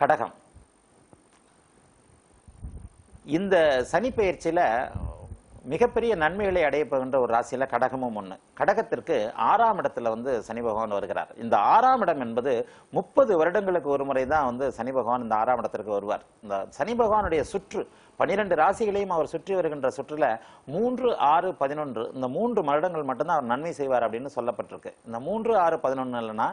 கடகம். இந்த சனிப்பெயர்ச்சியில் மிகப்பெரிய நன்மைகளை அடையப்படுகின்ற ஒரு ராசியில் கடகமும் ஒன்று கடகத்திற்கு ஆறாம் இடத்துல வந்து சனி பகவான் வருகிறார். இந்த ஆறாம் இடம் என்பது முப்பது வருடங்களுக்கு ஒரு முறை தான் வந்து சனி பகவான் இந்த ஆறாம் இடத்திற்கு வருவார். இந்த சனி பகவானுடைய சுற்று பனிரெண்டு ராசிகளையும் அவர் சுற்றி வருகின்ற சுற்றுல மூன்று ஆறு பதினொன்று இந்த மூன்று வருடங்கள் மட்டும்தான் அவர் நன்மை செய்வார் அப்படின்னு சொல்லப்பட்டிருக்கு. இந்த மூன்று ஆறு பதினொன்று இல்லைன்னா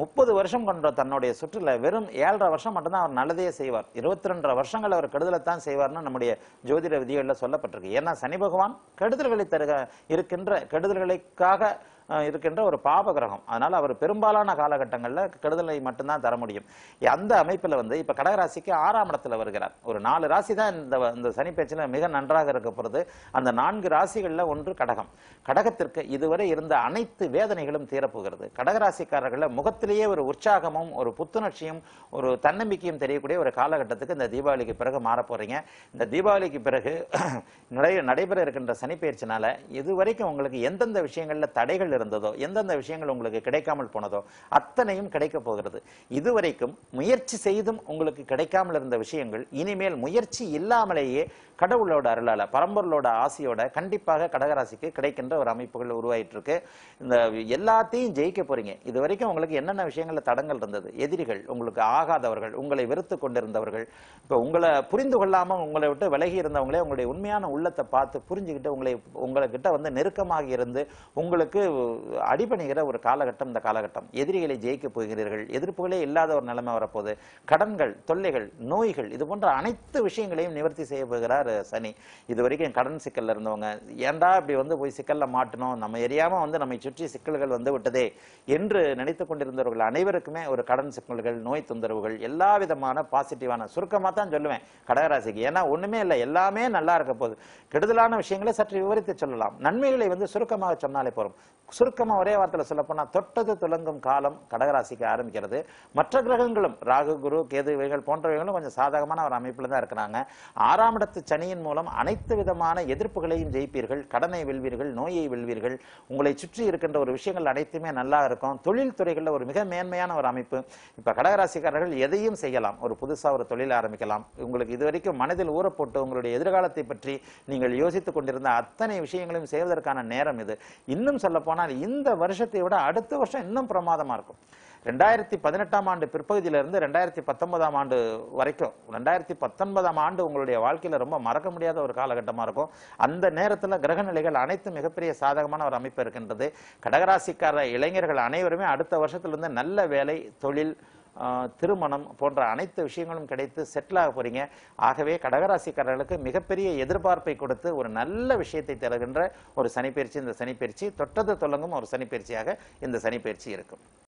முப்பது வருஷம் கொண்ட தன்னுடைய சுற்றுல வெறும் ஏழரை வருஷம் மட்டும்தான் அவர் நல்லதே செய்வார். இருபத்தி ரெண்டரை வருஷங்கள் அவர் கெடுதலைத்தான் செய்வார்னு நம்முடைய ஜோதிட விதிகளில் சொல்லப்பட்டிருக்கு. ஏன்னா சனி பகவான் கெடுதல்களை தருக இருக்கின்ற கெடுதல்களுக்காக இருக்கின்ற ஒரு பாப கிரகம் அதனால அவர் பெரும்பாலான காலகட்டங்களில் கெடுதலை மட்டும்தான் தர முடியும். அந்த அமைப்பில் வந்து இப்போ கடகராசிக்கு ஆறாம் இடத்துல வருகிறார். ஒரு நாலு ராசி தான் இந்த இந்த சனி பேச்சில் மிக நன்றாக இருக்க போகிறது அந்த நான்கு ராசிகளில் ஒன்று கடகம். கடகத்திற்கு இதுவரை இருந்த அனைத்து வேதனைகளும் தீரப்போகிறது. கடகராசிக்காரர்களில் முகத்திலேயே ஒரு உற்சாகமும் ஒரு புத்துணர்ச்சியும் ஒரு தன்னம்பிக்கையும் தெரியக்கூடிய ஒரு காலகட்டத்துக்கு இந்த தீபாவளிக்கு பிறகு மாறப்போகிறீங்க இந்த தீபாவளிக்கு பிறகு நடை நடைபெற இருக்கின்ற சனிப்பெயர்ச்சினால இதுவரைக்கும் உங்களுக்கு எந்தெந்த விஷயங்களில் தடைகள் இருந்ததோ எந்தெந்த விஷயங்கள் உங்களுக்கு கிடைக்காமல் போனதோ அத்தனையும் கிடைக்க போகிறது. இதுவரைக்கும் முயற்சி செய்தும் உங்களுக்கு கிடைக்காமல் இருந்த விஷயங்கள் இனிமேல் முயற்சி இல்லாமலேயே கடவுளோட அருளால பரம்பொருளோட ஆசையோட கண்டிப்பாக கடகராசிக்கு கிடைக்கின்ற ஒரு அமைப்புகள் உருவாயிட்டு இருக்கு இந்த எல்லாத்தையும் ஜெயிக்க போறீங்க. இது வரைக்கும் உங்களுக்கு என்னென்ன விஷயங்கள்ல தடங்கள் இருந்தது? எதிரிகள் உங்களுக்கு ஆகாதவர்கள் உங்களை வெறுத்து கொண்டிருந்தவர்கள் இப்போ உங்களை புரிந்து கொள்ளாம உங்களை விட்டு விலகி இருந்தவங்களே உங்களுடைய உண்மையான உள்ளத்தை பார்த்து புரிஞ்சுக்கிட்டு உங்களை உங்களை கிட்ட வந்து நெருக்கமாக இருந்து உங்களுக்கு அடிபணிகிற ஒரு காலகட்டம் இந்த காலகட்டம். எதிரிகளை ஜெயிக்க போகிறீர்கள். எதிர்ப்புகளே இல்லாத ஒரு நிலைமை வரப்போகுது. கடன்கள் தொல்லைகள் நோய்கள் இது போன்ற அனைத்து விஷயங்களையும் நிவர்த்தி செய்ய போகிறார் சனி. இது வரைக்கும் கடன் சிக்கல்ல இருந்தவங்க ஏன்டா இப்படி வந்து போய் சிக்கல்ல மாட்டணும் நம்ம எரியாம வந்து நம்மை சுற்றி சிக்கல்கள் வந்து விட்டதே என்று நினைத்துக் கொண்டிருந்தவர்கள் அனைவருக்குமே ஒரு கடன் சிக்கல்கள் நோய் தொந்தரவுகள் எல்லா விதமான பாசிட்டிவான சுருக்கமாக தான் சொல்லுவேன் கடகராசிக்கு. ஏன்னா ஒண்ணுமே இல்லை எல்லாமே நல்லா இருக்க போகுது. கெடுதலான விஷயங்களை சற்று விவரித்து சொல்லலாம். நன்மைகளை வந்து சுருக்கமாக சொன்னாலே போறோம் சுருக்கமாக ஒரே வார்த்தையில் சொல்லப்போனால் தொட்டது துலங்கும் காலம் கடகராசிக்கு ஆரம்பிக்கிறது. மற்ற கிரகங்களும் ராகு குரு கேது இவைகள் போன்றவைகளும் கொஞ்சம் சாதகமான ஒரு அமைப்பில் தான் இருக்கிறாங்க. ஆறாம் இடத்து சனியின் மூலம் அனைத்து விதமான எதிர்ப்புகளையும் ஜெயிப்பீர்கள் கடனை வெல்வீர்கள் நோயை வெல்வீர்கள். உங்களை சுற்றி இருக்கின்ற ஒரு விஷயங்கள் அனைத்துமே நல்லா இருக்கும். தொழில் துறைகளில் ஒரு மிக மேன்மையான ஒரு அமைப்பு. இப்போ கடகராசிக்காரர்கள் எதையும் செய்யலாம். ஒரு புதுசாக ஒரு தொழில் ஆரம்பிக்கலாம். உங்களுக்கு இதுவரைக்கும் மனதில் ஊறப்போட்டு உங்களுடைய எதிர்காலத்தை பற்றி நீங்கள் யோசித்துக் கொண்டிருந்த அத்தனை விஷயங்களையும் செய்வதற்கான நேரம் இது. இன்னும் சொல்ல ஆனால் இந்த வருஷத்தை விட அடுத்த வருஷம் இன்னும் பிரமாதமாக இருக்கும். ரெண்டாயிரத்தி பதினெட்டாம் ஆண்டு பிற்பகுதியிலிருந்து ரெண்டாயிரத்தி பத்தொன்பதாம் ஆண்டு வரைக்கும் ரெண்டாயிரத்தி பத்தொன்பதாம் ஆண்டு உங்களுடைய வாழ்க்கையில் ரொம்ப மறக்க முடியாத ஒரு காலகட்டமாக இருக்கும். அந்த நேரத்தில் கிரகநிலைகள் அனைத்தும் மிகப்பெரிய சாதகமான ஒரு அமைப்பு இருக்கின்றது. கடகராசிக்கார இளைஞர்கள் அனைவருமே அடுத்த வருஷத்துலேருந்து நல்ல வேலை தொழில் திருமணம் போன்ற அனைத்து விஷயங்களும் கிடைத்து செட்டில் ஆக போறீங்க. ஆகவே கடகராசிக்காரர்களுக்கு மிகப்பெரிய எதிர்பார்ப்பை கொடுத்து ஒரு நல்ல விஷயத்தை தருகின்ற ஒரு சனிப்பயிற்சி இந்த சனிப்பயிற்சி தொட்டது தொடங்கும் ஒரு சனிப்பயிற்சியாக இந்த சனிப்பயிற்சி இருக்கும்.